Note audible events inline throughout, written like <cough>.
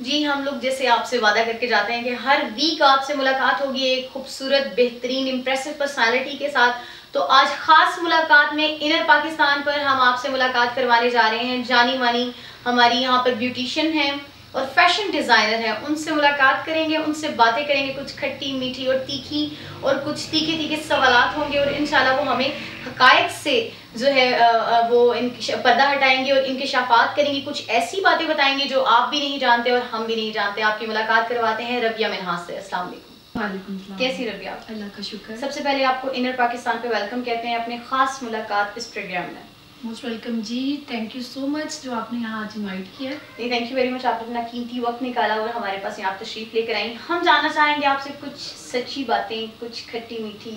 जी, हम लोग जैसे आपसे वादा करके जाते हैं कि हर वीक आपसे मुलाकात होगी एक खूबसूरत, बेहतरीन इम्प्रेसिव पर्सनालिटी के साथ। तो आज खास मुलाकात में इनर पाकिस्तान पर हम आपसे मुलाकात करवाने जा रहे हैं। जानी मानी हमारी यहाँ पर ब्यूटिशियन है और फ़ैशन डिज़ाइनर हैं। उनसे मुलाकात करेंगे उनसे बातें करेंगे कुछ खट्टी मीठी और तीखी और कुछ तीखे तीखे सवाल होंगे और इन वो हमें हकायक से जो है वो इनकी पर्दा हटाएँगे और इनके शाफात करेंगे। कुछ ऐसी बातें बताएँगे जो आप भी नहीं जानते और हम भी नहीं जानते। आपकी मुलाकात करवाते हैं रबिया मिनहास से। अस्सलाम कैसी रबिया अल्लाह का शुक्र सबसे पहले आपको इनर पाकिस्तान पे वेलकम कहते हैं अपने खास मुलाकात इस प्रोग्राम में। मोस्ट वेलकम जी थैंक यू सो मच जो आपने यहाँ आज इनवाइट किया। नहीं थैंक यू वेरी मच आपने अपना कीमती वक्त निकाला और हमारे पास यहाँ तशरीफ़ लेकर आई। हम जानना चाहेंगे आपसे कुछ सच्ची बातें कुछ खट्टी मीठी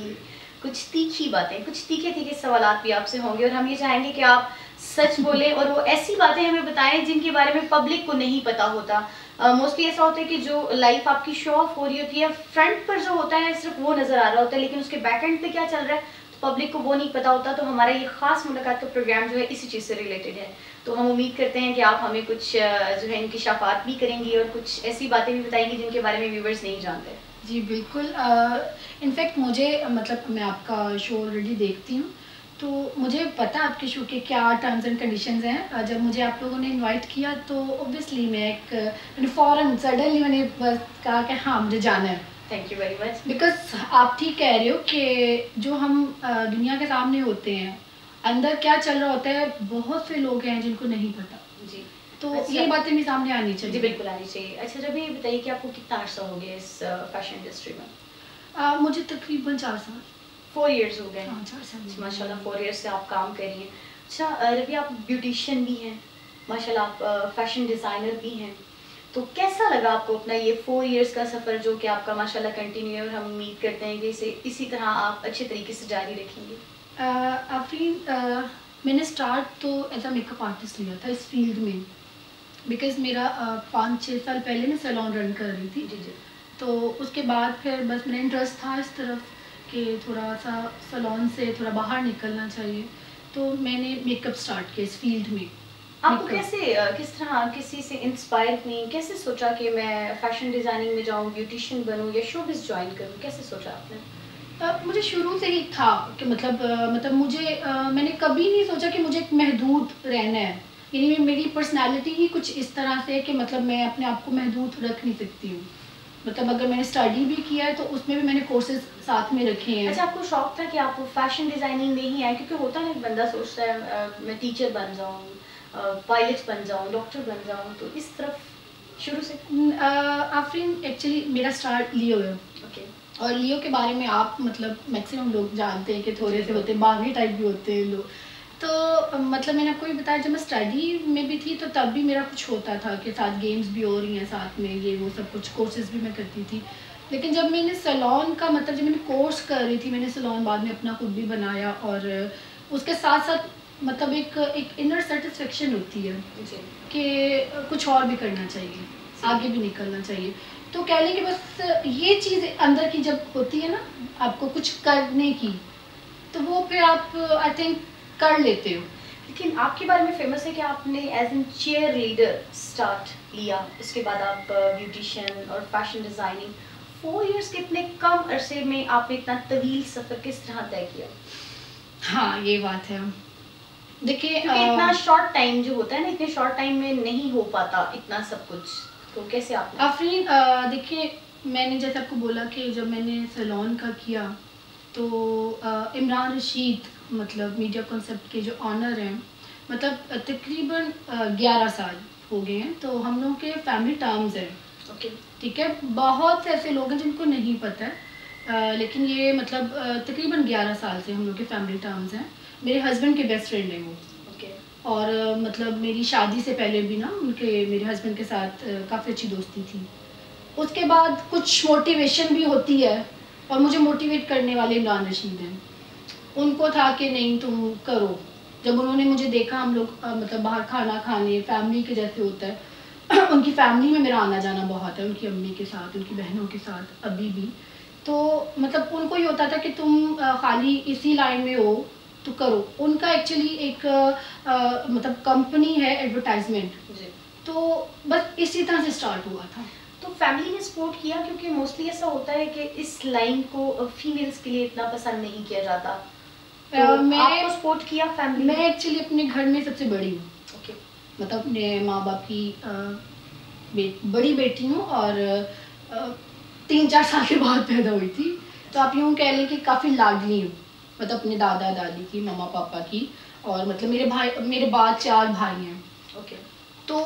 कुछ तीखी बातें कुछ तीखे तीखे सवाल भी आपसे होंगे। और हम ये चाहेंगे कि आप सच <laughs> बोलें और वो ऐसी बातें हमें बताएँ जिनके बारे में पब्लिक को नहीं पता होता। मोस्टली uh, ऐसा होता है कि जो लाइफ आपकी शो ऑफ़ हो रही होती है फ्रंट पर जो होता है सिर्फ़ वो नज़र आ रहा होता है लेकिन उसके बैक एंड पे क्या चल रहा है? पब्लिक को वो नहीं पता होता तो हमारा ये खास मुलाकात का प्रोग्राम जो है इसी चीज़ से रिलेटेड है। तो हम उम्मीद करते हैं कि आप हमें कुछ जो है इनकी शाफात भी करेंगी और कुछ ऐसी बातें भी बताएँगी जिनके बारे में व्यूवर्स नहीं जानते। जी, बिल्कुल। इनफैक्ट मुझे मतलब मैं आपका शो ऑलरेडी देखती हूँ। तो मुझे पता आपके शो के क्या टर्म्स एंड कंडीशंस हैं। जब मुझे आप लोगों ने इनवाइट किया तो ओबियसली मैं एक, मैंने फ़ौरन सडनली मैंने बस कहा कि हाँ मुझे जाना है। Thank you very much because आप ठीक कह रहे हो कि जो हम दुनिया के सामने होते हैं अंदर क्या चल रहा होता है बहुत से लोग हैं जिनको नहीं पता। जी। तो अच्छा, ये बातें भी सामने आनी चाहिए। जी बिल्कुल आनी चाहिए। अच्छा जब ये बताइए कि आपको कितना अर्सा हो गया इस फ़ैशन इंडस्ट्री में? आ, मुझे तकरीबन चार साल। फोर इयर्स हो गए। हाँ चार साल। माशाल्लाह फोर इयर्स से आप काम कर रही हैं। अच्छा रवि आप ब्यूटिशियन भी हैं। माशाल्लाह आप फ़ैशन डिज़ाइनर भी हैं। तो कैसा लगा आपको अपना ये फोर इयर्स का सफ़र जो कि आपका माशाल्लाह कंटिन्यू है और हम उम्मीद करते हैं कि इसे इसी तरह आप अच्छे तरीके से जारी रखेंगे? आफरीन मैंने स्टार्ट तो एज अ मेकअप आर्टिस्ट लिया था इस फ़ील्ड में। बिकॉज़ मेरा पाँच छः साल पहले मैं सैलॉन रन कर रही थी। जी जी। तो उसके बाद फिर बस मेरा इंटरेस्ट था इस तरफ़ कि थोड़ा सा सैलॉन से थोड़ा बाहर निकलना चाहिए। तो मैंने मेकअप स्टार्ट किया इस फ़ील्ड में। आपको कैसे किस तरह किसी से इंस्पायर हुई? कैसे सोचा कि मैं फ़ैशन डिज़ाइनिंग में जाऊँ ब्यूटिशियन बनूँ या शोबिस ज्वाइन करूँ? कैसे सोचा आपने? Uh, मुझे शुरू से ही था कि मतलब uh, मतलब मुझे uh, मैंने कभी नहीं सोचा कि मुझे एक महदूद रहना है। यानी मेरी पर्सनालिटी ही कुछ इस तरह से है कि मतलब मैं अपने आप को महदूद रख नहीं सकती हूँ। मतलब अगर मैंने स्टडी भी किया है तो उसमें भी मैंने कोर्सेज साथ में रखे हैं। अच्छा आपको शौक था कि आप फ़ैशन डिज़ाइनिंग में ही आए? क्योंकि होता है बंदा सोचता है मैं टीचर बन जाऊँ पायलट बन जाऊँ डॉक्टर बन जाऊँ तो इस तरफ़ शुरू से? आफरीन एक्चुअली मेरा स्टार्ट लियो है। ओके और लियो के बारे में आप मतलब मैक्सिमम लोग जानते हैं कि थोड़े से होते हैं बागी टाइप भी होते हैं लोग। तो मतलब मैंने आपको भी बताया जब मैं स्टडी में भी थी तो तब भी मेरा कुछ होता था कि साथ गेम्स भी हो रही हैं साथ में ये वो सब कुछ कोर्सेज भी मैं करती थी। लेकिन जब मैंने सलोन का मतलब जब मैंने कोर्स कर रही थी मैंने सलोन बाद में अपना खुद भी बनाया और उसके साथ साथ मतलब एक एक इनर सेटिस्फेक्शन होती है कि कुछ और भी करना चाहिए आगे भी निकलना चाहिए। तो कह लें कि बस ये चीज़ अंदर की जब होती है ना आपको कुछ करने की तो वो फिर आप आई थिंक कर लेते हो। लेकिन आपके बारे में फ़ेमस है कि आपने as an chair leader start लिया उसके बाद आप ब्यूटिशियन और फ़ैशन डिज़ाइनिंग फोर इयर्स के इतने कम अरसे में आपने इतना तवील सफ़र किस तरह तय किया? हाँ ये बात है। देखिए इतना शॉर्ट टाइम जो होता है ना इतने शॉर्ट टाइम में नहीं हो पाता इतना सब कुछ। तो कैसे आप आफरीन देखिए मैंने जैसे आपको बोला कि जब मैंने सैलॉन का किया तो इमरान रशीद मतलब मीडिया कॉन्सेप्ट के जो ऑनर हैं मतलब तकरीबन ग्यारह साल हो गए हैं तो हम लोगों के फैमिली टर्म्स हैं। ओके ठीक है? बहुत से ऐसे लोग हैं जिनको नहीं पता है आ, लेकिन ये मतलब तकरीबन ग्यारह साल से हम लोग के फैमिली टर्म्स हैं। मेरे हस्बैंड के बेस्ट फ्रेंड हैं वो। Okay. और मतलब मेरी शादी से पहले भी ना उनके मेरे हस्बैंड के साथ काफ़ी अच्छी दोस्ती थी। उसके बाद कुछ मोटिवेशन भी होती है और मुझे मोटिवेट करने वाले इमरान रशीद हैं। उनको था कि नहीं तुम करो। जब उन्होंने मुझे देखा हम लोग मतलब बाहर खाना खाने फैमिली के जैसे होता है <clears throat> उनकी फैमिली में मेरा आना जाना बहुत है उनकी अम्मी के साथ उनकी बहनों के साथ अभी भी। तो मतलब उनको ही होता था कि तुम खाली इसी लाइन में हो तो करो। उनका एक्चुअली एक आ, मतलब कंपनी है एडवर्टाइजमेंट तो बस इसी तरह से स्टार्ट हुआ था। तो फैमिली ने सपोर्ट किया क्योंकि मोस्टली ऐसा होता है कि इस लाइन को फीमेल्स के लिए इतना पसंद नहीं किया जाता। तो मैं आपको सपोर्ट किया फैमिली मैं एक्चुअली अपने घर में सबसे बड़ी हूँ। Okay. मतलब अपने माँ बाप की आ, बे, बड़ी बेटी हूँ और आ, तीन चार साल के बाद पैदा हुई थी। तो आप यूँ कह लें कि काफ़ी लाडली हूँ। मतलब अपने दादा दादी की मम्मा पापा की और मतलब मेरे भाई मेरे बाद चार भाई हैं। ओके तो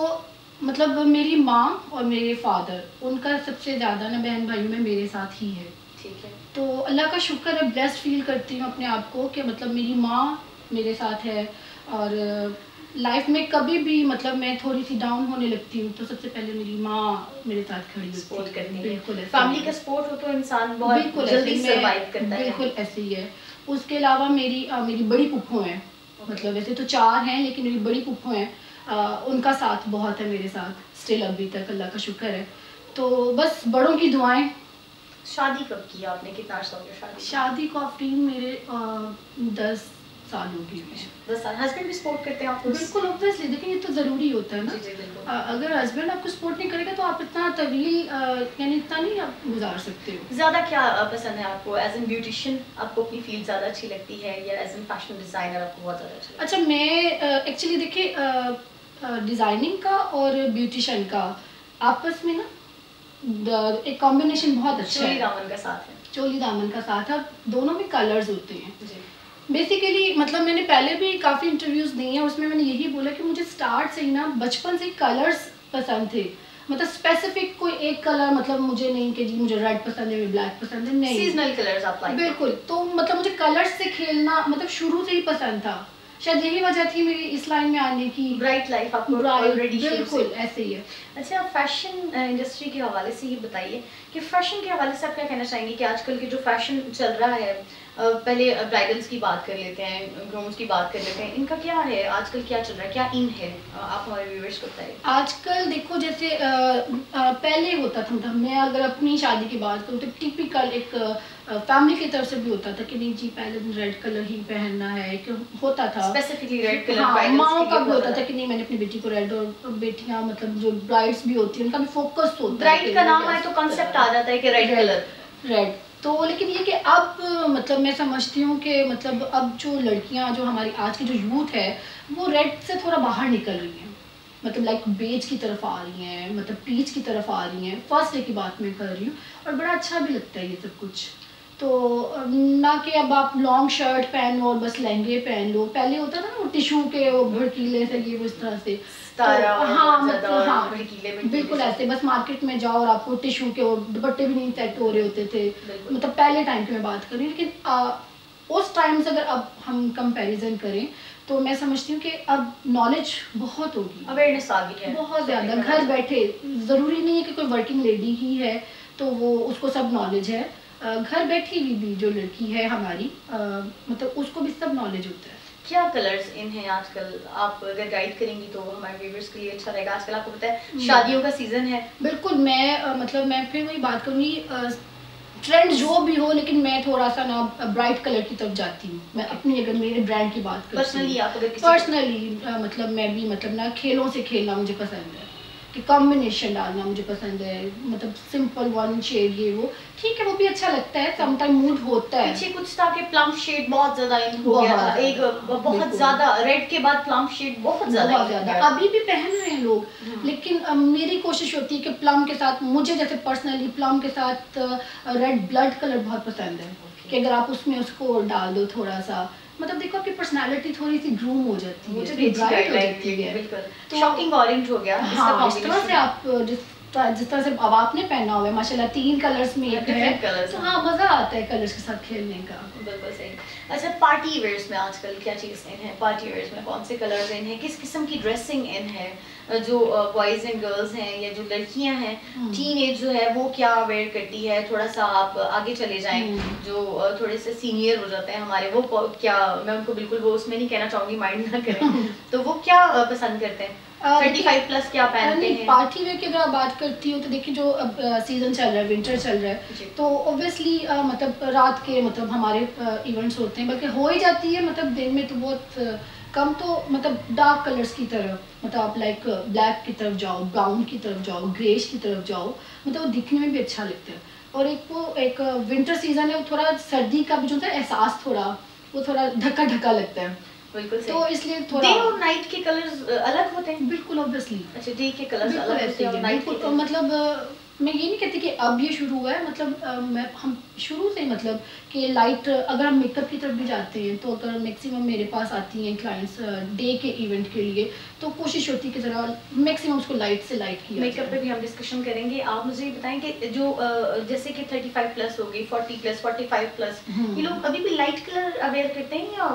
मतलब मेरी माँ और मेरे फादर उनका सबसे ज़्यादा ना बहन भाई में मेरे साथ ही है। ठीक है। तो अल्लाह का शुक्र है ब्लेस्ड फील करती हूँ अपने आप को कि मतलब मेरी माँ मेरे साथ है और लाइफ में कभी भी मतलब मैं थोड़ी सी डाउन होने लगती हूँ तो सबसे पहले मेरी माँ मेरे साथ खड़ी सपोर्ट करती है। बिल्कुल फैमिली का सपोर्ट हो तो इंसान बहुत जल्दी सरवाइव करता है। बिल्कुल ऐसे ही है। उसके अलावा मेरी आ, मेरी बड़ी पुप्पो हैं। मतलब वैसे तो चार हैं लेकिन मेरी बड़ी पुप्पो हैं। उनका साथ बहुत है मेरे साथ। स्टिल अभी तक अल्लाह का शुक्र है। तो बस बड़ों की दुआएँ। शादी कब की आपने? कितना अर्सा हो गया शादी? शादी को आप मेरे दस साल हो गई दस साल हस्बैंड भी सपोर्ट करते हैं आपको बिल्कुल ऑब्वियसली देखिए ये तो ज़रूरी होता है ना। जी जी अगर हस्बैंड आपको सपोर्ट नहीं करेगा तो आप इतना तवील यानी इतना नहीं आप गुजार सकते हो। ज़्यादा क्या पसंद है आपको? एज एन ब्यूटिशियन आपको अपनी फ़ील्ड ज़्यादा अच्छी लगती है या एज एन फ़ैशन डिज़ाइनर आपको बहुत ज़्यादा अच्छा अच्छा मैं एक्चुअली देखिए डिज़ाइनिंग का और ब्यूटिशन का आपस में ना एक कॉम्बिनेशन बहुत अच्छा है। दामन का साथ है। चोली दामन का साथ है। दोनों में कलर्स होते हैं। बेसिकली मतलब मैंने पहले भी काफ़ी इंटरव्यूज़ दी हैं उसमें मैंने यही बोला कि मुझे स्टार्ट से ही ना बचपन से कलर्स पसंद थे। मतलब स्पेसिफिक कोई एक कलर मतलब मुझे नहीं कि जी मुझे रेड पसंद है ब्लैक पसंद है नहीं। सीजनल कलर्स आप बिल्कुल तो मतलब मुझे कलर्स से खेलना मतलब शुरू से ही पसंद था। शायद यही वजह थी मेरी इस लाइन में आने की। ब्राइट लाइफ आपको ऑलरेडी बिल्कुल ऐसे ही है। अच्छा आप फ़ैशन इंडस्ट्री के हवाले से ये बताइए कि फ़ैशन के हवाले से आप क्या कहना चाहेंगे कि आजकल के जो फ़ैशन चल रहा है पहले ब्राइडल्स की बात कर लेते हैं ग्रोम्स की बात कर लेते हैं इनका क्या है? आजकल क्या चल रहा है? क्या इन है? आप हमारे व्यूअर्स को बताइए। आजकल देखो जैसे पहले होता था मतलब मैं अगर अपनी शादी की बात करूँ तो टिपिकल एक फैमिली की तरफ़ से भी होता था कि नहीं जी पहले दिन रेड कलर ही पहनना है कि होता था। स्पेसिफिकली रेड कलर हाँ, माओ का भी होता था। कि नहीं मैंने अपनी बेटी को रेड और बेटियाँ मतलब जो ब्राइड्स भी होती है उनका भी फोकस होता है ब्राइड का नाम आए तो कांसेप्ट आ जाता है कि रेड कलर रेड तो लेकिन ये कि अब मतलब मैं समझती हूँ कि मतलब अब जो लड़कियाँ जो हमारी आज की जो यूथ है वो रेड से थोड़ा बाहर निकल रही हैं। मतलब लाइक बेज की तरफ़ आ रही हैं मतलब पीच की तरफ़ आ रही हैं। फ़र्स्ट डे की बात मैं कर रही हूँ और बड़ा अच्छा भी लगता है ये सब कुछ। तो ना कि अब आप लॉन्ग शर्ट पहन लो और बस लहंगे पहन लो। पहले होता था ना वो टिशू के वो भड़कीले से ये वो इस तरह से। तो, हाँ मतलब हाँ बिल्कुल ऐसे बस मार्केट में जाओ और आपको टिशू के और दुपट्टे भी नहीं सेट हो रहे होते थे। मतलब पहले टाइम की मैं बात कर रही हूँ लेकिन आ, उस टाइम से अगर अब हम कंपैरिजन करें तो मैं समझती हूँ कि अब नॉलेज बहुत होगी। अवेयरनेस आ गई है। बहुत ज़्यादा। घर बैठे ज़रूरी नहीं है कि कोई वर्किंग लेडी ही है तो वो उसको सब नॉलेज है। घर बैठी हुई भी जो लड़की है हमारी मतलब उसको भी सब नॉलेज होता है। क्या कलर्स इन हैं आजकल आप अगर गाइड करेंगी तो हमारे व्यूवर्स के लिए अच्छा रहेगा? आजकल आपको पता है हम्म। शादियों का सीज़न है। बिल्कुल मैं मतलब मैं फिर वही बात करूँगी ट्रेंड जो भी हो लेकिन मैं थोड़ा सा ना ब्राइट कलर की तरफ़ जाती हूँ। मैं अपनी अगर मेरे ब्रांड की बात करूँ पर्सनली आप अगर पर्सनली मतलब मैं भी मतलब ना खेलों से खेलना मुझे पसंद है। कि कॉम्बिनेशन डालना मुझे पसंद है। मतलब सिंपल वन शेड ये वो। ठीक है वो भी अच्छा लगता है। सम टाइम मूड होता है। पीछे कुछ था कि प्लम शेड बहुत ज़्यादा इन हो गया था। एक बहुत ज़्यादा। रेड के बाद प्लम शेड बहुत ज़्यादा ज़्यादा। अभी भी पहन रहे हैं लोग। हम्म। लेकिन मेरी कोशिश होती है कि प्लम के साथ मुझे जैसे पर्सनली प्लम के साथ रेड ब्लड कलर बहुत पसंद है। कि अगर आप उसमें उसको डाल दो थोड़ा सा मतलब देखो आपकी पर्सनालिटी थोड़ी सी ग्रूम हो जाती है ब्राइट हो जाती है। बिल्कुल। तो शॉकिंग ऑरेंज हो गया हाँ तरह से आप जिस जिस तरह से अब आपने पहना हुआ है माशाल्लाह तीन कलर्स में एक है तो हाँ मज़ा आता है कलर्स के साथ खेलने का। बिल्कुल सही। अच्छा पार्टी वेयर्स में आजकल क्या चीज़ इन है? पार्टी वेयर्स में कौन से कलर्स इन है? किस किस्म की ड्रेसिंग इन है? जो बॉयज़ एंड गर्ल्स हैं या जो लड़कियाँ हैं टीन हम्म। एज जो है वो क्या वेयर करती है? थोड़ा सा आप आगे चले जाएँ। हम्म। जो थोड़े से सीनियर हो जाते हैं हमारे वो क्या मैं उनको बिल्कुल वो उसमें नहीं कहना चाहूँगी माइंड ना करें। <laughs> तो वो क्या पसंद करते हैं? थर्टी फाइव प्लस क्या पहनते हैं? पार्टी वेयर की अगर आप बात करती हो तो देखिए जो अब सीज़न चल रहा है विंटर चल रहा है तो ऑब्वियसली मतलब रात के मतलब हमारे इवेंट्स होते हैं बल्कि हो ही जाती है मतलब दिन में तो बहुत कम तो मतलब डार्क कलर्स की तरफ़ मतलब आप लाइक ब्लैक की तरफ़ जाओ ब्राउन की तरफ़ जाओ ग्रेश की तरफ़ जाओ मतलब वो दिखने में भी अच्छा लगता है। और एक वो एक विंटर सीज़न है वो थोड़ा सर्दी का भी जो होता है एहसास थोड़ा वो थोड़ा ढका ढका लगता है। बिल्कुल तो इसलिए डे थोड़ा और नाइट के कलर्स अलग होते हैं? बिल्कुल ऑब्वियसली अच्छा डे के कलर्स अलग होते हैं और नाइट के मतलब मैं ये नहीं कहती कि अब ये शुरू हुआ है मतलब अ, मैं हम शुरू से ही मतलब कि लाइट अगर हम मेकअप की तरफ़ भी जाते हैं तो अगर मैक्सिमम मेरे पास आती हैं क्लाइंट्स डे के इवेंट के लिए तो कोशिश होती है कि ज़रा मैक्सिमम उसको लाइट से लाइट किया मेकअप पे भी हम डिस्कशन करेंगे। आप मुझे ये बताएँ कि जो जैसे कि 35 प्लस हो गई 40 प्लस 45 प्लस हम्म। ये लोग अभी भी लाइट कलर अवेयर करते हैं या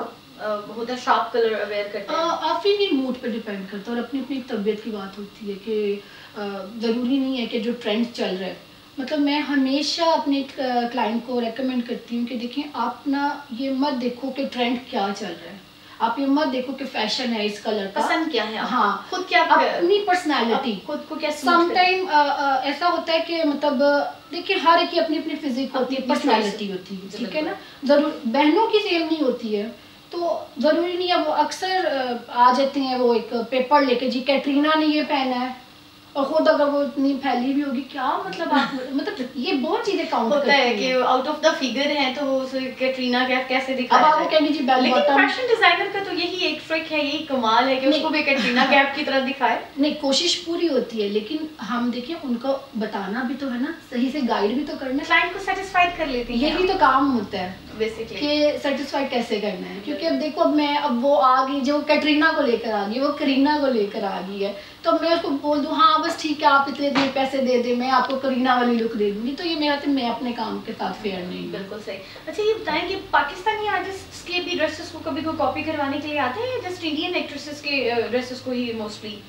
होता शार्प कलर अवेयर करते हैं? काफ़ी ही मूड पर डिपेंड करता है और अपनी अपनी तबीयत की बात होती है कि ज़रूरी नहीं है कि जो ट्रेंड चल रहा है। मतलब मैं हमेशा अपने क्लाइंट को रेकमेंड करती हूँ कि देखें आप ना ये मत देखो कि ट्रेंड क्या चल रहा है। आप ये मत देखो कि फ़ैशन है इस कलर का। पसंद क्या है हाँ खुद क्या अपनी पर्सनालिटी खुद को क्या समटाइम ऐसा होता है कि मतलब देखिए हर एक की अपनी अपनी फिजिक होती है पर्सनालिटी होती है ठीक है ना? ज़रूर बहनों की सेम नहीं होती है तो ज़रूरी नहीं है वो अक्सर आ जाते हैं वो एक पेपर लेके जी कैटरीना ने ये पहना है। और खुद अगर वो इतनी फैली भी होगी क्या मतलब आप <laughs> मतलब ये बहुत चीज़ें काउंट होता है कि आउट ऑफ़ द फिगर है तो कैटरीना क्या कैसे दिखा अब आप वो कहेंगे जी बेल लेकिन बॉटम फ़ैशन डिज़ाइनर का तो यही एक ट्रिक है यही कमाल है कि उसको भी कैटरीना <laughs> कैप की तरह दिखाए। नहीं कोशिश पूरी होती है लेकिन हम देखिए उनको बताना भी तो है ना सही से गाइड भी तो करना है। क्लाइंट को सेटिस्फाइड कर लेती हैं। यही तो काम होता है बेसिकली कि सेटिस्फाइड कैसे करना है क्योंकि अब देखो अब मैं अब वो आ गई जो कैटरीना को लेकर आ गई वो करीना को लेकर आ गई है। तो मैं उसको बोल दूँ हाँ बस ठीक है आप इतने दे पैसे दे दे मैं आपको करीना वाली लुक दे दूँगी। तो ये मेरा तो मैं अपने काम के साथ फेयर नहीं बिल्कुल सही। अच्छा ये बताएँ कि पाकिस्तानी आर्टिस्ट्स के भी ड्रेसेस को कभी कोई कॉपी करवाने के लिए आते हैं या जस्ट इंडियन एक्ट्रेसेस के ड्रेसेस को ही mostly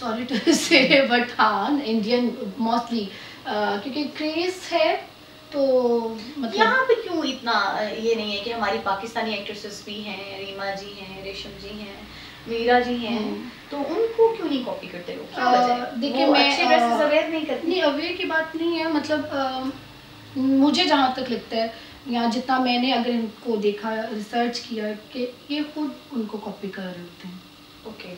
sorry to say but हाँ इंडियन मोस्टली क्योंकि क्रेज है तो मतलब यहाँ पे क्यों इतना ये नहीं है कि हमारी पाकिस्तानी एक्ट्रेसेस भी हैं रीमा जी हैं रेशम जी हैं? मीरा जी हैं हम्म। तो उनको क्यों नहीं कॉपी करते लोग? क्या वजह है? देखिए, मैं, अच्छे ड्रेसेस अवेयर नहीं करती। नहीं अवेयर की बात नहीं है मतलब आ, मुझे जहाँ तक लगता है या जितना मैंने अगर इनको देखा रिसर्च किया कि ये खुद उनको कॉपी कर रहे होते हैं। ओके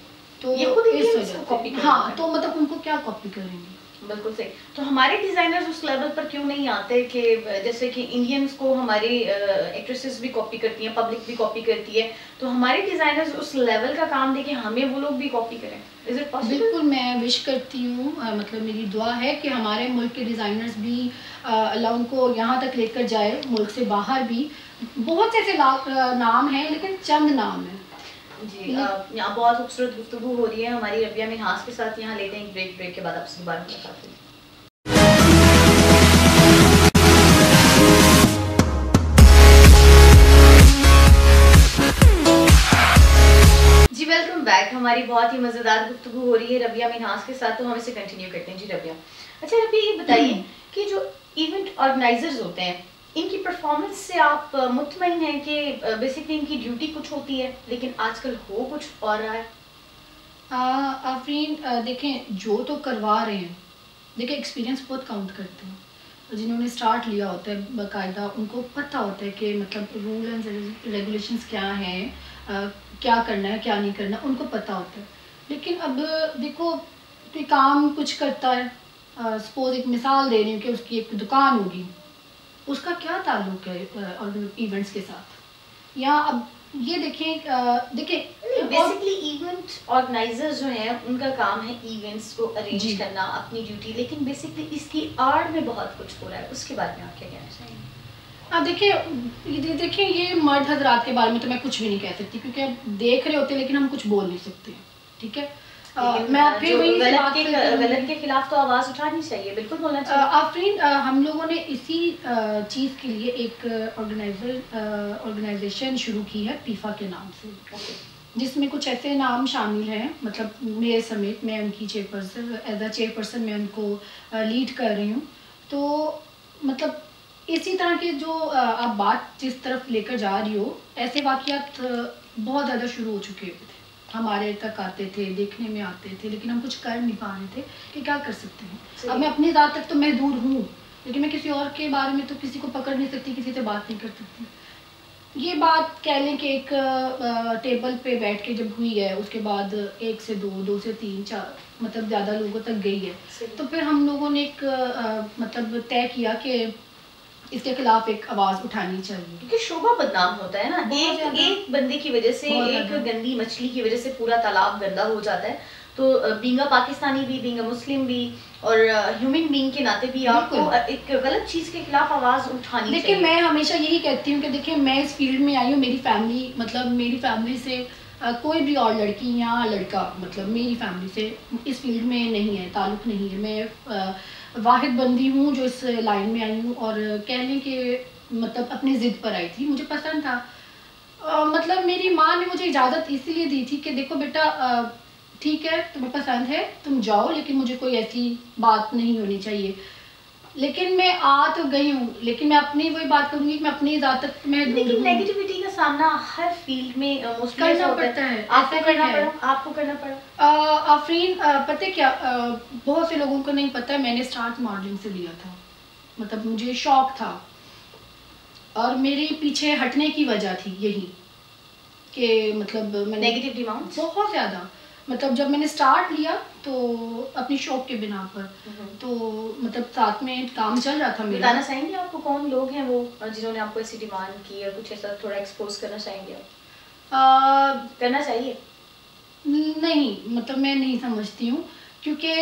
तो ये खुद इस वजह को से- copy हाँ तो मतलब उनको क्या कॉपी करेंगे? बिल्कुल सही। तो हमारे डिजाइनर्स उस लेवल पर क्यों नहीं आते कि जैसे कि इंडियंस को हमारी एक्ट्रेसेस भी कॉपी करती हैं पब्लिक भी कॉपी करती है तो हमारे डिजाइनर्स उस लेवल का काम देके हमें वो लोग भी कॉपी करें। इज़ इट पॉसिबल बिल्कुल, मैं विश करती हूँ मतलब मेरी दुआ है कि हमारे मुल्क के डिज़ाइनर्स भी अल्लाह उनको यहाँ तक लेकर जाए, मुल्क से बाहर भी। बहुत से ऐसे नाम हैं, लेकिन चंद नाम हैं। जी यहाँ बहुत खूबसूरत गुफ्तगू हो रही है हमारी रबिया के साथ। यहाँ लेते हैं ब्रेक ब्रेक के बाद आपसे दोबारा मुलाकात होगी। वेलकम बैक हमारी बहुत ही मज़ेदार गुफ्तगू हो रही है रबिया मिनहास के साथ तो हम इसे कंटिन्यू करते हैं। जी रबिया। अच्छा रबिया ये बताइए कि जो इवेंट ऑर्गेनाइजर्स होते हैं इनकी परफॉर्मेंस से आप मुतमिन हैं कि बेसिकली इनकी ड्यूटी कुछ होती है, लेकिन आजकल हो कुछ और रहा है? आफरीन देखें, जो तो करवा रहे हैं, देखिए एक्सपीरियंस बहुत काउंट करते हैं। जिन्होंने स्टार्ट लिया होता है, बाकायदा उनको पता होता है कि मतलब रूल एंड रेगुलेशंस क्या हैं क्या करना है, क्या नहीं करना, उनको पता होता है। लेकिन अब, देखो, कोई काम कुछ करता है सपोज़ एक मिसाल दे रही हूँ कि उसकी एक दुकान होगी। उसका क्या ताल्लुक है इवेंट्स के साथ? या अब ये देखें देखिए बेसिकली इवेंट ऑर्गेनाइजर्स जो हैं उनका काम है इवेंट्स को अरेंज करना अपनी ड्यूटी लेकिन बेसिकली इसकी आड़ में बहुत कुछ हो रहा है उसके बारे में आप क्या कहना चाहेंगे? हाँ देखिए ये देखिए ये मर्द हजरात के बारे में तो मैं कुछ भी नहीं कह सकती क्योंकि अब देख रहे होते हैं लेकिन हम कुछ बोल नहीं सकते ठीक है? मैं वही से गलत के गलत के खिलाफ तो आवाज़ उठानी चाहिए बिल्कुल बोलना चाहिए। आफरीन हम लोगों ने इसी चीज़ के लिए एक ऑर्गेनाइजर ऑर्गेनाइजेशन शुरू की है पीफा के नाम से। जिसमें कुछ ऐसे नाम शामिल हैं मतलब मेरे समेत मैं उनकी चेयरपर्सन एज अ चेयरपर्सन मैं उनको लीड कर रही हूँ। तो मतलब इसी तरह के जो आप बात जिस तरफ़ लेकर जा रही हो ऐसे वाक़ात बहुत ज़्यादा शुरू हो चुके थे हमारे तक आते थे देखने में आते थे लेकिन हम कुछ कर नहीं पा रहे थे कि क्या कर सकते हैं। अब मैं अपनी ज़ात तक तो मैं दूर हूँ लेकिन मैं किसी और के बारे में तो किसी को पकड़ नहीं सकती किसी से बात नहीं कर सकती। ये बात कह लें कि एक टेबल पे बैठ के जब हुई है उसके बाद एक से दो दो से तीन चार मतलब ज़्यादा लोगों तक गई है। तो फिर हम लोगों ने एक मतलब तय किया कि इसके खिलाफ एक आवाज़ उठानी चाहिए। क्योंकि शोभा बदनाम होता है ना। एक एक बंदे की वजह से एक गंदी मछली की वजह से पूरा तालाब गंदा हो जाता है। तो बींगा पाकिस्तानी भी बींगा मुस्लिम भी और ह्यूमन बींग के नाते भी आपको एक गलत चीज़ के खिलाफ आवाज़ उठानी देखिए मैं हमेशा यही कहती हूँ कि देखिए मैं इस फ़ील्ड में आई हूँ मेरी फैमिली मतलब मेरी फैमिली से कोई भी और लड़की या लड़का मतलब मेरी फैमिली से इस फ़ील्ड में नहीं है ताल्लुक नहीं है। मैं वाहिद बंदी हूँ जो इस लाइन में आई हूँ और कहने के मतलब अपनी ज़िद पर आई थी मुझे पसंद था। आ, मतलब मेरी माँ ने मुझे इजाज़त इसीलिए दी थी कि देखो बेटा ठीक है तुम्हें पसंद है तुम जाओ लेकिन मुझे कोई ऐसी बात नहीं होनी चाहिए। लेकिन मैं आ तो गई हूँ लेकिन मैं अपनी वही बात करूँगी मैं अपनी तक मैं लेकिन नेगेटिविटी का सामना हर फ़ील्ड में करना पड़ता है आपको करना पड़ा आपको करना पड़ा। आफरीन पता क्या बहुत से लोगों को नहीं पता मैंने स्टार्ट मॉडलिंग से लिया था। मतलब मुझे शौक था। और मेरे पीछे हटने की वजह थी यही कि मतलब नेगेटिव डिमांड बहुत ज़्यादा। मतलब जब मैंने स्टार्ट लिया तो अपनी शौक के बिना पर। हम्म। तो मतलब साथ में काम चल रहा था मेरा। बताना चाहेंगे आपको? कौन लोग हैं वो जिन्होंने आपको ऐसी डिमांड की या कुछ ऐसा थोड़ा एक्सपोज करना चाहेंगे आप? करना चाहिए। नहीं मतलब मैं नहीं समझती हूँ। क्योंकि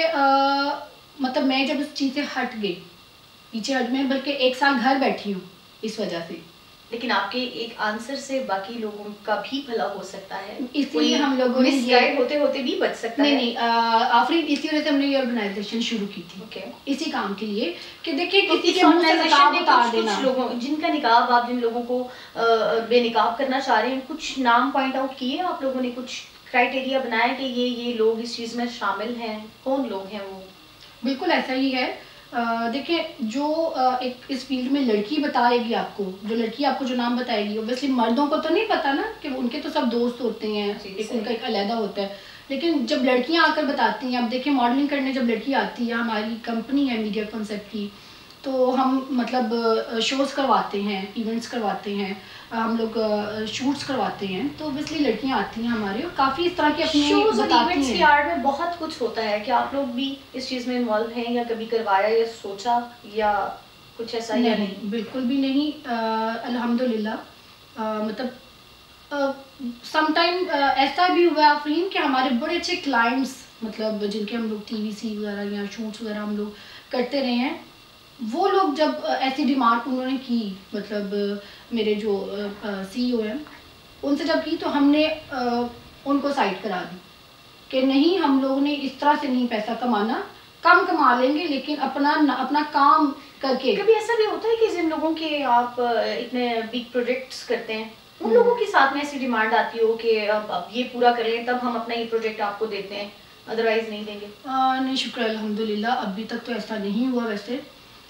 मतलब मैं जब इस चीज़ से हट गई पीछे हट में बल्कि एक साल घर बैठी हूँ इस वजह से। लेकिन आपके एक आंसर से बाकी लोगों का भी भला हो सकता है। इसलिए हम लोगों ने होते होते भी बच सकता नहीं, है। नहीं आफरीन इसी वजह से हमने ये ऑर्गेनाइजेशन शुरू की थी। Okay. इसी काम के लिए कि देखिए तो किसी के मुँह से नकाब उतार देना। लोगों जिनका निकाब आप जिन लोगों को बेनिकाब करना चाह रहे हैं कुछ नाम पॉइंट आउट किए आप लोगों ने कुछ क्राइटेरिया बनाया कि ये ये लोग इस चीज़ में शामिल हैं? कौन लोग हैं वो? बिल्कुल ऐसा ही है। देखिए जो एक इस फ़ील्ड में लड़की बताएगी आपको जो लड़की आपको जो नाम बताएगी ओबियसली मर्दों को तो नहीं पता ना कि उनके तो सब दोस्त होते हैं एक उनका एक अलहदा होता है। लेकिन जब लड़कियाँ आकर बताती हैं आप देखिए मॉडलिंग करने जब लड़की आती है हमारी कंपनी है मीडिया कॉन्सेप्ट की तो हम मतलब शोज़ करवाते हैं इवेंट्स करवाते हैं। हम लोग शूट्स करवाते हैं। तो ऑब्वियसली लड़कियाँ आती हैं हमारे और काफ़ी इस तरह की अपनी इवेंट्स की आर्ट में बहुत कुछ होता है कि आप लोग भी इस चीज़ में इन्वॉल्व हैं या कभी करवाया या सोचा या कुछ ऐसा नहीं, या नहीं बिल्कुल भी नहीं। अल्हम्दुलिल्लाह। मतलब समटाइम ऐसा भी हुआ आफरीन कि हमारे बड़े अच्छे क्लाइंट्स मतलब जिनके हम लोग टीवीसी वगैरह या शूट्स वगैरह हम लोग करते रहे हैं वो लोग जब ऐसी डिमांड उन्होंने की मतलब मेरे जो सीईओ e हैं उनसे जब की तो हमने उनको साइड करा दी कि नहीं हम लोगों ने इस तरह से नहीं पैसा कमाना कम कमा लेंगे लेकिन अपना अपना काम करके। कभी ऐसा भी होता है कि जिन लोगों के आप इतने बिग प्रोजेक्ट्स करते हैं उन हम्म। लोगों के साथ में ऐसी डिमांड आती हो कि अब अब ये पूरा करें तब हम अपना ये प्रोजेक्ट आपको देते हैं अदरवाइज़ नहीं देंगे? आ, नहीं शुक्र अल्हम्दुलिल्लाह अभी तक तो ऐसा नहीं हुआ वैसे।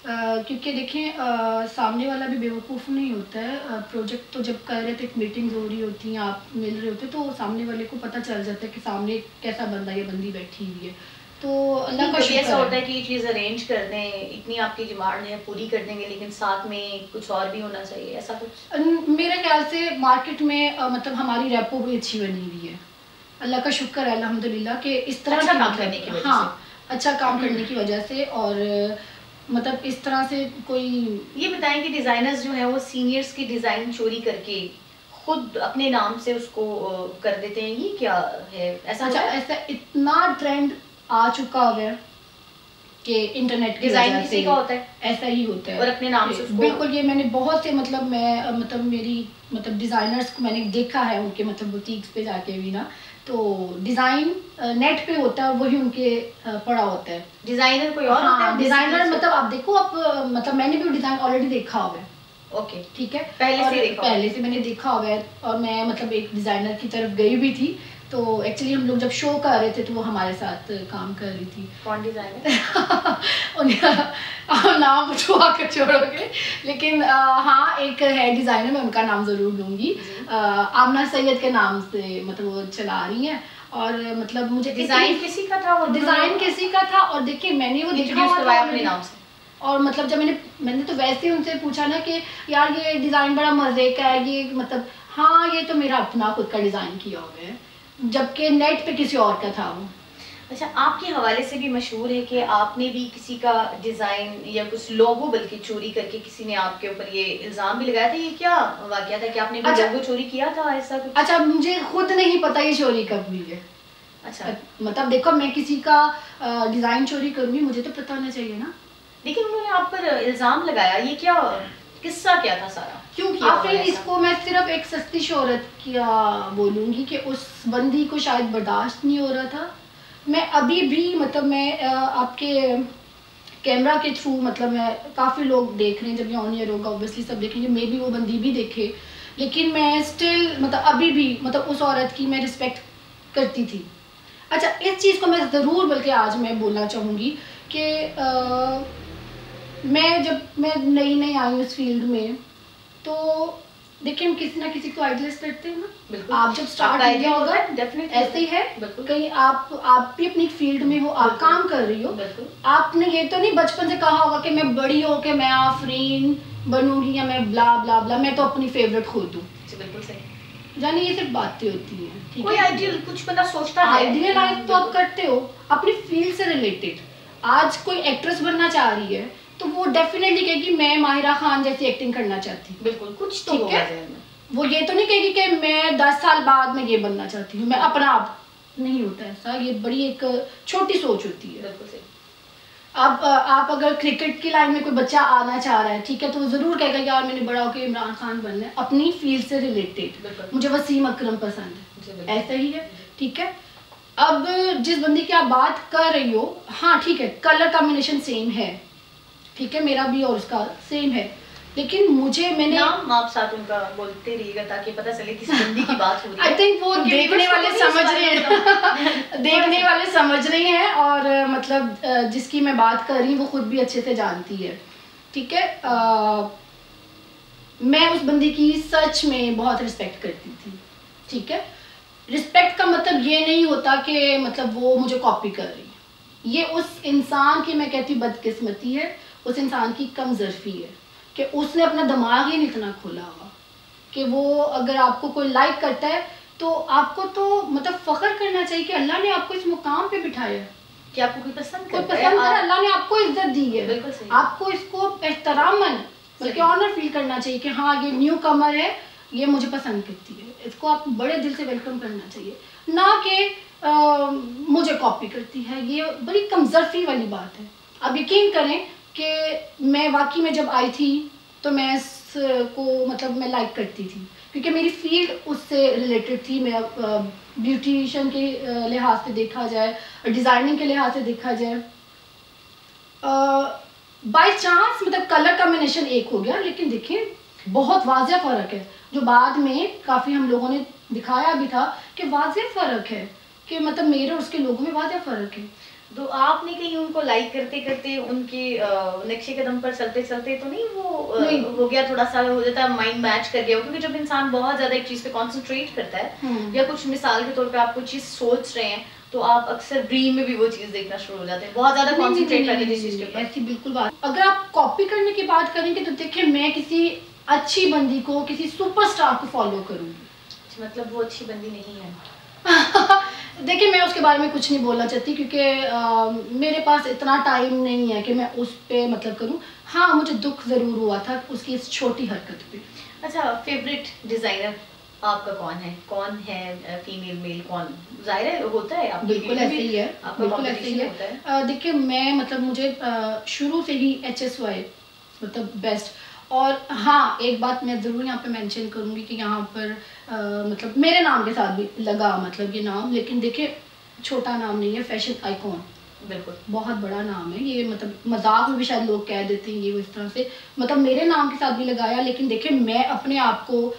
क्योंकि देखें सामने वाला भी बेवकूफ़ नहीं होता है। प्रोजेक्ट तो जब कर रहे थे मीटिंग्स हो रही होती हैं आप मिल रहे होते तो सामने वाले को पता चल जाता है कि सामने कैसा बंदा या बंदी बैठी हुई है। तो अल्लाह का शुक्र ऐसा होता है कि ये चीज़ अरेंज कर दें इतनी आपकी डिमांड है पूरी कर देंगे लेकिन साथ में कुछ और भी होना चाहिए ऐसा कुछ? मेरे ख्याल से मार्केट में मतलब हमारी रेपो भी अच्छी बनी हुई है। अल्लाह का शुक्र है अलहमदिल्ला कि इस तरह अच्छा काम करने की हाँ अच्छा काम करने की वजह से और मतलब इस तरह से कोई ये बताएँ कि डिज़ाइनर्स जो हैं वो सीनियर्स की डिज़ाइन चोरी करके खुद अपने नाम से उसको कर देते हैं। ये क्या है? ऐसा अच्छा ऐसा इतना ट्रेंड आ चुका है कि इंटरनेट डिज़ाइन किसी का होता है? ऐसा ही होता है। और अपने नाम से उसको बिल्कुल ये मैंने बहुत से मतलब मैं मतलब मेरी मतलब डिजाइनर्स को मैंने देखा है उनके मतलब बुटीक्स पे जाके भी ना। तो डिज़ाइन नेट पे होता है वही उनके पड़ा होता है। डिज़ाइनर कोई और हाँ? डिज़ाइनर मतलब आप देखो आप मतलब मैंने भी डिज़ाइन ऑलरेडी देखा होगा। है ओके। ठीक है? पहले से देखा पहले से मैंने देखा होगा है और मैं मतलब एक डिज़ाइनर की तरफ़ गई भी थी। तो एक्चुअली हम लोग जब शो कर रहे थे तो वो हमारे साथ काम कर रही थी। कौन डिज़ाइनर <laughs> उनका <laughs> नाम पूछवा कर छोड़ोगे लेकिन आ, हाँ एक है डिज़ाइनर मैं उनका नाम ज़रूर। आ, आमना सैयद के नाम से मतलब वो चला रही हैं। और मतलब मुझे डिज़ाइन किसी का था डिज़ाइन किसी का था। और देखिए मैंने वो देखा अपने नाम से। और मतलब जब मैंने मैंने तो वैसे ही उनसे पूछा ना कि यार ये डिज़ाइन बड़ा मज़े का है ये मतलब हाँ ये तो मेरा अपना खुद का डिज़ाइन किया हुआ है। जबकि नेट पे किसी और का था वो। अच्छा आपके हवाले से भी मशहूर है कि आपने भी किसी का डिज़ाइन या कुछ लोगो बल्कि चोरी करके किसी ने आपके ऊपर ये इल्ज़ाम भी लगाया था? ये क्या वाकया था कि आपने भी अच्छा। लोगो चोरी किया था ऐसा कुछ? अच्छा मुझे खुद नहीं पता ये चोरी कब हुई है। अच्छा। मतलब देखो मैं किसी का डिज़ाइन चोरी करूँगी मुझे तो पता होना चाहिए ना। लेकिन उन्होंने आप पर इल्ज़ाम लगाया ये क्या किस्सा क्या था सारा? क्यों किया उन्होंने इसको मैं सिर्फ़ एक सस्ती शोहरत किया बोलूँगी कि उस बंदी को शायद बर्दाश्त नहीं हो रहा था। मैं अभी भी मतलब मैं आपके कैमरा के थ्रू मतलब मैं काफ़ी लोग देख रहे हैं जब ये ऑन ईयर होगा ऑब्वियसली सब देखेंगे मे भी वो बंदी भी देखे। लेकिन मैं स्टिल मतलब अभी भी मतलब उस औरत की मैं रिस्पेक्ट करती थी। अच्छा इस चीज़ को मैं ज़रूर बल्कि आज मैं बोलना चाहूँगी कि मैं जब मैं नई नई आई इस फ़ील्ड में तो देखिए हम किसी ना किसी को आइडलाइज करते हैं ना। आप जब स्टार्ट किया होगा definitely ऐसे ही है। कहीं आप आप भी अपनी फ़ील्ड में हो आप काम कर रही हो। आपने ये तो नहीं बचपन से कहा होगा कि मैं बड़ी हो के मैं आफरीन बनूँगी या मैं ब्ला ब्ला ब्ला मैं तो अपनी फेवरेट खुद बिल्कुल सही। जानी ये सिर्फ़ बातें होती हैं ठीक कोई है आइडियल कुछ बंदा सोचता है। आइडियलाइज तो आप करते हो अपनी फ़ील्ड से रिलेटेड आज कोई एक्ट्रेस बनना चाह रही है तो वो डेफिनेटली कहेगी मैं माहिरा खान जैसी एक्टिंग करना चाहती हूँ। बिल्कुल कुछ तो ठीक होगा है। वो ये तो नहीं कहेगी कि मैं दस साल बाद में ये बनना चाहती हूँ मैं अपना आप नहीं होता ऐसा ये बड़ी एक छोटी सोच होती है। अब आप अगर क्रिकेट की लाइन में कोई बच्चा आना चाह रहा है ठीक है तो वो ज़रूर कहेगा यार मैंने बड़ा होकर इमरान खान बनना है। अपनी फ़ील्ड से रिलेटेड मुझे वसीम अकरम पसंद है। ऐसा ही है ठीक है? अब जिस बंदी की आप बात कर रही हो हाँ ठीक है कलर कॉम्बिनेशन सेम है। ठीक है मेरा भी और उसका सेम है। लेकिन मुझे मैंने नाम आप साथ उनका बोलते रहिएगा ताकि पता चले किस बंदी की बात हो रही है। आई थिंक वो देखने वाले तो समझ रहे हैं। <laughs> देखने वाले समझ रहे हैं और मतलब जिसकी मैं बात कर रही हूँ वो खुद भी अच्छे से जानती है। ठीक है? मैं उस बंदी की सच में बहुत रिस्पेक्ट करती थी। ठीक है? रिस्पेक्ट का मतलब ये नहीं होता कि मतलब वो मुझे कॉपी कर रही है। ये उस इंसान की मैं कहती हूँ बदकिस्मती है। उस इंसान की कमजरफी है कि उसने अपना दिमाग ही नहीं इतना खोला हुआ कि वो अगर आपको कोई लाइक करता है तो आपको तो मतलब फख्र करना चाहिए कि अल्लाह ने आपको इस मुकाम पे बिठाया है। कि आपको कोई पसंद कोई पसंद करे आप- अल्लाह ने आपको इज़्ज़त दी है। बिल्कुल आपको इसको एहतरामन बल्कि ऑनर फील करना चाहिए कि हाँ ये न्यू कमर है ये मुझे पसंद करती है। इसको आप बड़े दिल से वेलकम करना चाहिए। ना कि मुझे कॉपी करती है। ये बड़ी कमजरफी वाली बात है। अब यकीन करें कि मैं वाकई में जब आई थी तो मैं इसको मतलब मैं लाइक करती थी। क्योंकि मेरी फ़ील्ड उससे रिलेटेड थी। मैं ब्यूटिशन के लिहाज से देखा जाए डिज़ाइनिंग के लिहाज से देखा जाए। बाय चांस मतलब कलर कॉम्बिनेशन एक हो गया, लेकिन देखिए, बहुत वाजिया फ़र्क है। जो बाद में काफ़ी हम लोगों ने दिखाया भी था कि वाजिया फ़र्क है, कि मतलब मेरे और उसके लोगों में वाजिया फ़र्क है। तो आपने कहीं उनको लाइक करते करते उनके नक्शे कदम पर चलते चलते तो नहीं वो नहीं। हो गया थोड़ा सा हो जाता है माइंड मैच कर गया क्योंकि जब इंसान बहुत ज़्यादा एक चीज़ पे कंसंट्रेट करता है हम्म। या कुछ मिसाल के तौर पे आप कोई चीज़ सोच रहे हैं तो आप अक्सर ड्रीम में भी वो चीज़ देखना शुरू हो जाते हैं। बहुत ज़्यादा करके नहीं, जिस चीज़ के ऊपर। ऐसी बिल्कुल बात अगर आप कॉपी करने की बात करेंगे तो देखिए मैं किसी अच्छी बंदी को किसी सुपरस्टार को फॉलो करूँगी। मतलब वो अच्छी बंदी नहीं है। <laughs> देखिए मैं उसके बारे में कुछ नहीं बोलना चाहती क्योंकि मेरे पास इतना टाइम नहीं है कि मैं उस पे मतलब करूँ। हाँ मुझे दुख ज़रूर हुआ था उसकी इस छोटी हरकत पे। अच्छा फेवरेट डिज़ाइनर आपका कौन है? कौन है फीमेल मेल कौन? ज़ाहिर है होता है आपकी बिल्कुल ऐसे ही है बिल्कुल ऐसे ही है। है। देखिए मैं मतलब मुझे शुरू से ही एच एस वाई मतलब बेस्ट और हाँ एक बात मैं ज़रूर यहाँ पे मेंशन करूँगी कि यहाँ पर अ, मतलब मेरे नाम के साथ भी लगा मतलब ये नाम लेकिन देखिए छोटा नाम नहीं है फ़ैशन आइकॉन बिल्कुल। बहुत बड़ा नाम है ये मतलब मज़ाक में भी शायद लोग कह देते हैं ये वो इस तरह से मतलब मेरे नाम के साथ भी लगाया लेकिन देखिए मैं अपने आप को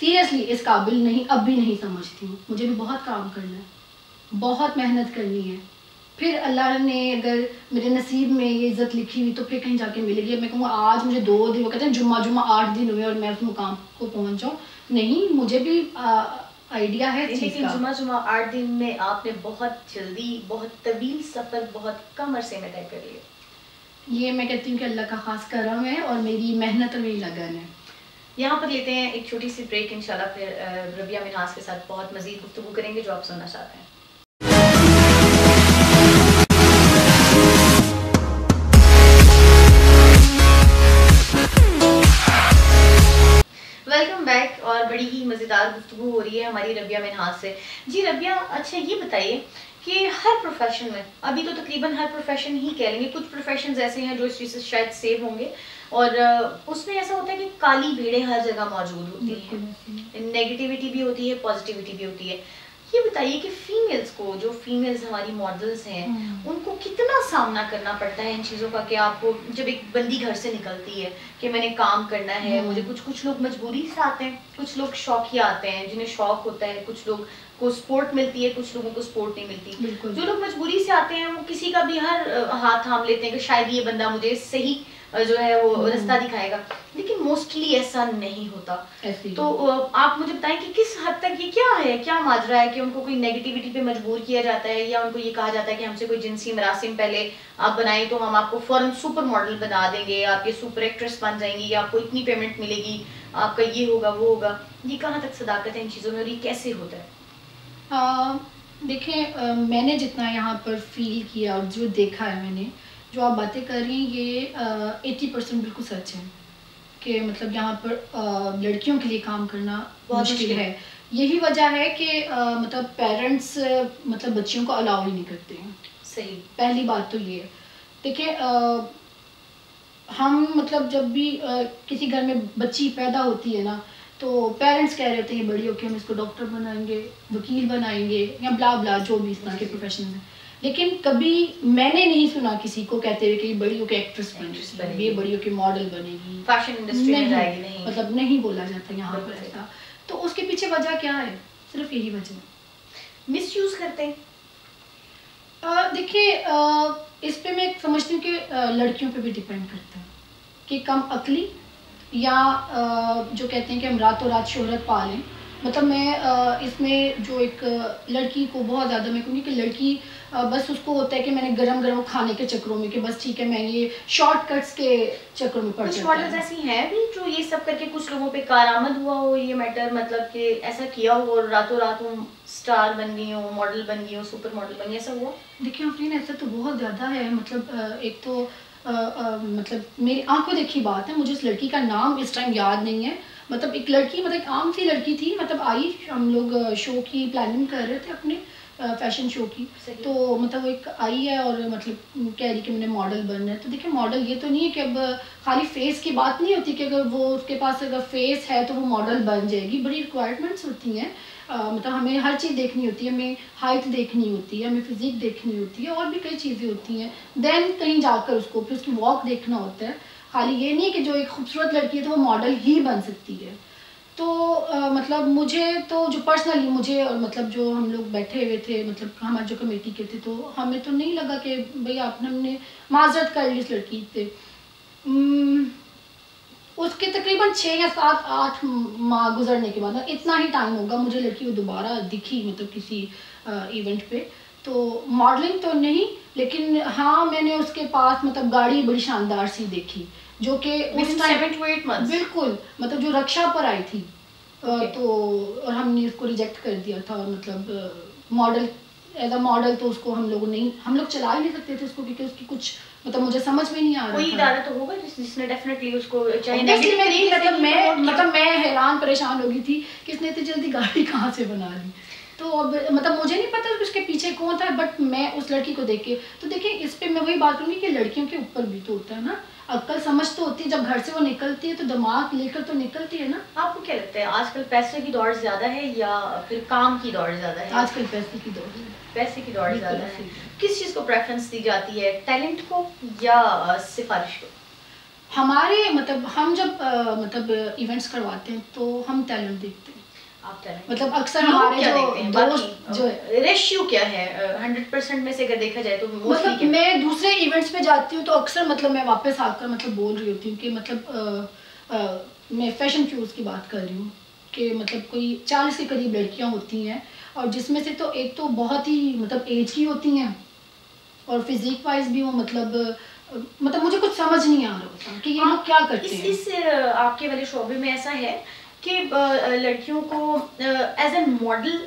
सीरियसली इस काबिल नहीं अब भी नहीं समझती हूँ। मुझे भी बहुत काम करना है बहुत मेहनत करनी है। फिर अल्लाह ने अगर मेरे नसीब में ये इज़्ज़त लिखी हुई तो फिर कहीं जाके मिलेगी। मैं कहूँगा आज मुझे दो दिन वो कहते हैं जुम्मा जुम्मा आठ दिन हुए और मैं उस मुकाम को पहुँच जाऊँ। नहीं मुझे भी आइडिया है लेकिन जुमा जुमा आठ दिन में आपने बहुत जल्दी बहुत तवील सफ़र बहुत कम अरसे में तय कर लिया। ये मैं कहती हूँ कि अल्लाह का खास करम है और मेरी मेहनत और मेरी लगन है। यहाँ पर लेते हैं एक छोटी सी ब्रेक इंशाल्लाह फिर रबिया मिनाज के साथ बहुत मजीद गुफ्तु करेंगे जो आप सुनना चाहते हैं। वेलकम बैक और बड़ी ही मज़ेदार गुफ्तु हो रही है हमारी रबिया मिनहाज से। जी रबिया अच्छा ये बताइए कि हर प्रोफेशन में अभी तो तकरीबन हर प्रोफेशन ही कह लेंगे कुछ प्रोफेशन ऐसे हैं जो इस चीज़ से शायद सेव होंगे और उसमें ऐसा होता है कि काली भीड़ें हर जगह मौजूद होती हैं। नेगेटिविटी भी होती है पॉजिटिविटी भी होती है। ये बताइए कि फीमेल्स को जो फीमेल्स हमारी मॉडल्स हैं हम्म। उनको कितना सामना करना पड़ता है इन चीज़ों का कि आपको जब एक बंदी घर से निकलती है कि मैंने काम करना है हम्म। मुझे कुछ कुछ लोग मजबूरी से आते हैं कुछ लोग शौकिया आते हैं जिन्हें शौक होता है कुछ लोग को स्पोर्ट मिलती है कुछ लोगों को स्पोर्ट नहीं मिलती जो लोग मजबूरी से आते हैं वो किसी का भी हर हाथ थाम लेते हैं कि शायद ये बंदा मुझे सही जो है वो हम्म। रास्ता दिखाएगा। लेकिन मोस्टली ऐसा नहीं होता। तो आप मुझे बताएँ कि किस हद तक ये क्या है? क्या माजरा है कि उनको कोई नेगेटिविटी पे मजबूर किया जाता है या उनको ये कहा जाता है कि हमसे कोई जिनसी मरासिम पहले आप बनाए तो हम आपको फॉरन सुपर मॉडल बना देंगे आप ये सुपर एक्ट्रेस बन जाएँगी या आपको इतनी पेमेंट मिलेगी आपका ये होगा वो होगा। ये कहाँ तक सदाकत है इन चीज़ों में और ये कैसे होता है? देखें मैंने जितना यहाँ पर फील किया और जो देखा है मैंने जो आप बातें कर रही हैं ये एट्टी परसेंट बिल्कुल सच है कि मतलब यहाँ पर लड़कियों के लिए काम करना मुश्किल है। यही वजह है कि मतलब पेरेंट्स मतलब बच्चियों को अलाउ ही नहीं करते हैं। सही। पहली बात तो ये देखिए हम मतलब जब भी किसी घर में बच्ची पैदा होती है ना तो पेरेंट्स कह रहे थे बड़ी होके हम इसको डॉक्टर बनाएँगे वकील बनाएँगे या ब्ला ब्ला जो भी इस तरह के प्रोफेशन है लेकिन कभी मैंने नहीं सुना किसी को कहते हुए कि बड़ी होकर एक्ट्रेस बनेगी ये बड़ी होकर मॉडल बनेगी। फ़ैशन इंडस्ट्री में जाएगी नहीं। मतलब नहीं बोला जाता यहाँ पर ऐसा। तो उसके पीछे वजह क्या है? सिर्फ़ यही वजह। मिस यूज़ करते हैं। देखिए इस पे मैं समझती हूँ कि लड़कियों पे भी डिपेंड करता है कि कम अकली या जो कहते हैं कि हम रातों रात शोहरत पा लें। मतलब मैं इसमें जो एक लड़की को बहुत ज़्यादा मैं कहूँगी कि लड़की बस उसको होता है कि मैंने गरम गरम खाने के चक्रों में कि बस ठीक है मैं ये शॉर्टकट्स के चक्रों में पड़ कुछ मॉडल्स ऐसी हैं भी जो ये सब करके कुछ लोगों पे कारआमद हुआ हो ये मैटर मतलब कि ऐसा किया हो और रातों रात वो स्टार बन गई हो मॉडल बन गई हो सुपर मॉडल बन गई ऐसा हुआ? देखिए अफरीन ऐसा तो बहुत ज़्यादा है। मतलब एक तो मतलब मेरी आँखों देखी बात है, मुझे उस लड़की का नाम इस टाइम याद नहीं है। मतलब एक लड़की मतलब एक आम सी लड़की थी मतलब आई, हम लोग शो की प्लानिंग कर रहे थे अपने। फ़ैशन शो की। तो मतलब वो एक आई है और मतलब कह रही कि मैंने मॉडल बनना है। तो देखिए मॉडल ये तो नहीं है कि अब खाली फेस की बात नहीं होती कि अगर वो उसके पास अगर फेस है तो वो मॉडल बन जाएगी। बड़ी रिक्वायरमेंट्स होती हैं। मतलब हमें हर चीज़ देखनी होती है हमें हाइट देखनी होती है हमें फिजिक देखनी होती है और भी कई चीज़ें होती हैं। देन कहीं जाकर उसको फिर उसकी वॉक देखना होता है। खाली ये नहीं है कि जो एक खूबसूरत लड़की है तो वो मॉडल ही बन सकती है। तो आ, मतलब मुझे तो जो पर्सनली मुझे और मतलब जो हम लोग बैठे हुए थे मतलब हमारे जो कमेटी के थे तो हमें तो नहीं लगा कि भाई आपने हमने माजरत कर ली इस लड़की पे। उसके तकरीबन छः या सात आठ माह गुजरने के बाद इतना ही टाइम होगा मुझे लड़की वो दोबारा दिखी मतलब किसी इवेंट पे। तो मॉडलिंग तो नहीं लेकिन हाँ मैंने उसके पास मतलब गाड़ी बड़ी शानदार सी देखी। जो कि उस टाइम बिल्कुल मतलब जो रक्षा पर आई थी okay. तो और हमने उसको रिजेक्ट कर दिया था मतलब मॉडल एज अ मॉडल तो उसको हम लोग नहीं हम लोग चला ही नहीं सकते थे उसको क्योंकि उसकी कुछ मतलब मुझे समझ में नहीं आ रहा कोई इदारा तो होगा जिस, जिसने डेफिनेटली उसको चाहे मतलब मैं मतलब मैं हैरान परेशान हो गई थी कि इसने इतनी जल्दी गाड़ी कहाँ से बना ली। तो अब मतलब मुझे नहीं पता उसके पीछे कौन था बट मैं उस लड़की को देख के तो देखिए इस पे मैं वही बात करूँगी कि लड़कियों के ऊपर भी तो होता है ना। अक्ल समझ तो होती है जब घर से वो निकलती है तो दिमाग लेकर तो निकलती है ना। आपको क्या लगता है आजकल पैसे की दौड़ ज़्यादा है या फिर काम की दौड़ ज़्यादा है? आजकल पैसे की दौड़ पैसे की दौड़ ज़्यादा है। किस चीज़ को प्रेफरेंस दी जाती है टैलेंट को या सिफारिश को? हमारे मतलब हम जब आ, मतलब इवेंट्स करवाते हैं तो हम टैलेंट देखते हैं। मतलब अक्सर हमारे जो दोस्त जो रेशियो क्या है? हंड्रेड परसेंट में से अगर देखा जाए तो मतलब मैं दूसरे इवेंट्स पे जाती हूँ तो अक्सर मतलब मैं वापस आकर मतलब बोल रही होती हूँ कि मतलब आ, आ, मैं फ़ैशन शूज़ की बात कर रही हूँ कि मतलब कोई चालीस के करीब लड़कियाँ होती हैं और जिसमें से तो एक तो बहुत ही मतलब एज की होती हैं और फिजिक वाइज भी वो मतलब मतलब मुझे कुछ समझ नहीं आ रहा होता कि ये लोग क्या करते इस, हैं। इस आपके वाले शोबे में ऐसा है कि लड़कियों को as an model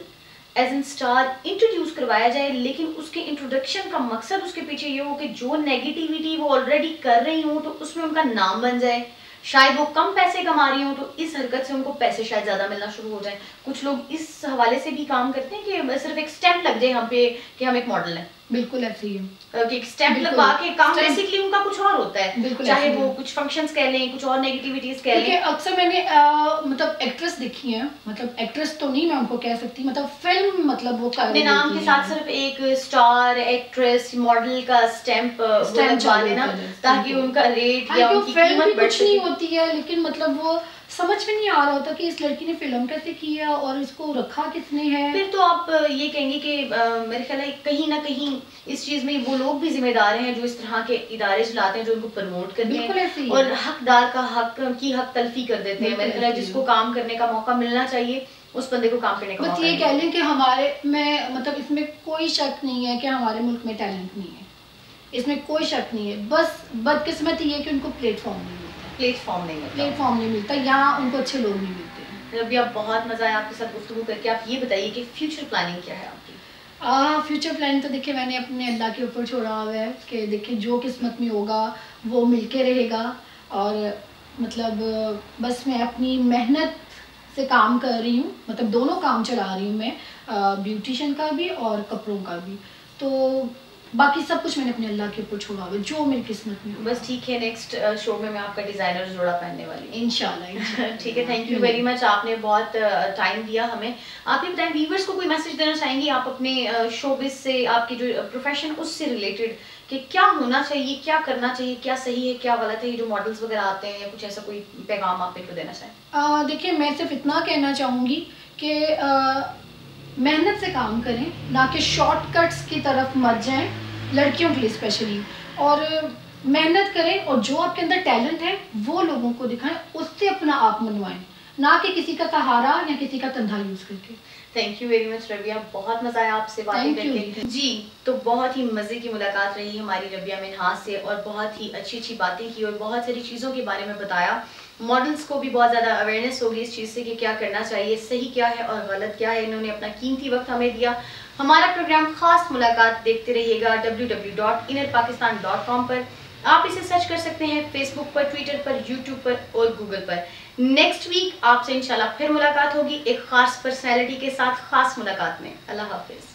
as an star introduce करवाया जाए, लेकिन उसके इंट्रोडक्शन का मकसद उसके पीछे ये हो कि जो नेगेटिविटी वो ऑलरेडी कर रही हो तो उसमें उनका नाम बन जाए। शायद वो कम पैसे कमा रही हो तो इस हरकत से उनको पैसे शायद ज़्यादा मिलना शुरू हो जाए। कुछ लोग इस हवाले से भी काम करते हैं कि सिर्फ़ एक स्टेप लग जाए हम पे कि हम एक मॉडल हैं। बिल्कुल ऐसे ही है। कि स्टेप लगवा के काम बेसिकली उनका कुछ और होता है। चाहे वो कुछ फ़ंक्शंस कह लें कुछ और नेगेटिविटीज कह लें। अक्सर मैंने आ, मतलब एक्ट्रेस देखी है। मतलब एक्ट्रेस तो नहीं मैं उनको कह सकती। मतलब फ़िल्म मतलब वो अपने नाम के साथ सिर्फ़ एक स्टार एक्ट्रेस मॉडल का स्टैंप स्टैंप लगा लेना ताकि उनका रेट हाँ, या उनकी कीमत बढ़ होती है लेकिन मतलब वो समझ में नहीं आ रहा होता कि इस लड़की ने फ़िल्म कैसे किया और इसको रखा किसने है। फिर तो आप ये कहेंगे कि मेरे ख्याल है कहीं ना कहीं इस चीज़ में वो लोग भी जिम्मेदार हैं जो इस तरह के इदारे चलाते हैं जो उनको प्रमोट करते हैं। और हकदार का हक की हक तलफी कर देते हैं। मेरे ख्याल जिसको काम करने का मौका मिलना चाहिए उस बंदे को काम करने का बस ये कह लें कि हमारे में मतलब इसमें कोई शक नहीं है कि हमारे मुल्क में टैलेंट नहीं है। इसमें कोई शक नहीं है। बस बदकिस्मती ये कि उनको प्लेटफॉर्म नहीं प्लेटफॉर्म नहीं मिलता। प्लेटफॉर्म नहीं मिलता यहाँ उनको अच्छे लोग नहीं मिलते रबी आप बहुत मज़ा आया आपके साथ गुफ्तु करके। आप ये बताइए कि फ्यूचर प्लानिंग क्या है आपकी? फ्यूचर प्लानिंग तो देखिए मैंने अपने अल्लाह के ऊपर छोड़ा हुआ है कि देखिए जो किस्मत में होगा वो मिलके रहेगा। और मतलब बस मैं अपनी मेहनत से काम कर रही हूँ मतलब दोनों काम चला रही हूँ मैं ब्यूटिशन का भी और कपड़ों का भी। तो बाकी सब कुछ मैंने अपने अल्लाह के ऊपर छोड़ा हुआ जो मेरी किस्मत में बस ठीक है नेक्स्ट शो uh, में मैं आपका डिज़ाइनर जोड़ा पहनने वाली इंशाल्लाह <laughs> ठीक है थैंक यू वेरी मच आपने बहुत टाइम uh, दिया हमें। आप ये बताएँ व्यूवर्स को कोई मैसेज देना चाहेंगे? आप अपने शोबिस uh, से आपके जो प्रोफेशन उससे रिलेटेड कि क्या होना चाहिए क्या करना चाहिए क्या सही है क्या गलत है? ये जो मॉडल्स वगैरह आते हैं या कुछ ऐसा कोई पैगाम आप इनको देना चाहें? देखिए मैं सिर्फ़ इतना कहना चाहूँगी कि मेहनत से काम करें ना कि शॉर्टकट्स की तरफ़ मत जाएँ लड़कियों के लिए स्पेशली और मेहनत करें और जो आपके अंदर टैलेंट है वो लोगों को दिखाएँ उससे अपना आप मनवाएँ ना कि किसी का सहारा या किसी का कंधा यूज़ करके। Thank you very much Rabia बहुत मज़ा आया आपसे बातें करके। जी तो बहुत ही मज़े की मुलाकात रही हमारी रबिया मिनहास से और बहुत ही अच्छी अच्छी बातें की और बहुत सारी चीज़ों के बारे में बताया। मॉडल्स को भी बहुत ज़्यादा अवेयरनेस होगी इस चीज़ से कि क्या करना चाहिए सही क्या है और गलत क्या है, इन्होंने अपना कीमती वक्त हमें दिया। हमारा प्रोग्राम खास मुलाकात देखते रहिएगा www.innerpakistan.com पर। आप इसे सर्च कर सकते हैं फेसबुक पर ट्विटर पर यूट्यूब पर और गूगल पर। नेक्स्ट वीक आपसे इंशाल्लाह फिर मुलाकात होगी एक खास पर्सनैलिटी के साथ, खास मुलाकात में। अल्लाह हाफिज़।